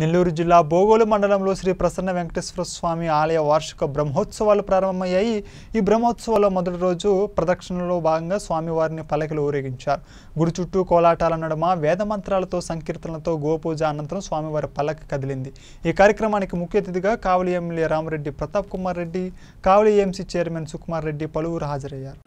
నెల్లూరు జిల్లా బోగోలు మండలంలో శ్రీ ప్రసన్న వెంకటేశ్వర స్వామి ఆలయ వార్షిక బ్రహ్మోత్సవాలు ప్రారంభమయ్యాయి. ఈ బ్రహ్మోత్సవాల మొదటి రోజు ప్రదక్షిణలో భాగంగా స్వామివారిని పలకలు ఊరేగించారు. గుడి చుట్టూ కోలాటాల నడుమ వేద మంత్రాలతో సంకీర్తనలతో గోపూజ అనంతరం స్వామివారి పలక కదిలింది. ఈ కార్యక్రమానికి ముఖ్య అతిథిగా Kavali MLA Ramareddy Pratap Kumar Reddy Kavali AMC chairman Sukumar Reddy పలువురు హాజరయ్యారు.